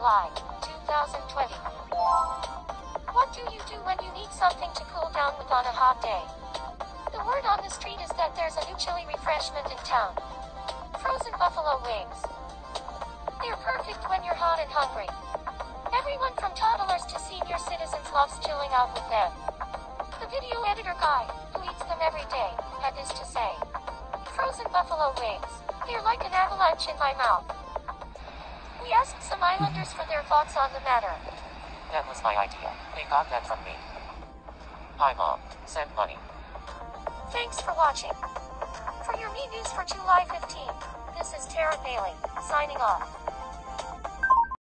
July 2020. What do you do when you need something to cool down with on a hot day? The word on the street is that there's a new chili refreshment in town. Frozen buffalo wings. They're perfect when you're hot and hungry. Everyone from toddlers to senior citizens loves chilling out with them. The video editor guy, who eats them every day, had this to say. Frozen buffalo wings. They're like an avalanche in my mouth. We asked some islanders for their thoughts on the matter. That was my idea. They got that from me. Hi mom. Send money. Thanks for watching. For your Mii News for July 15, this is Tara Bailey, signing off.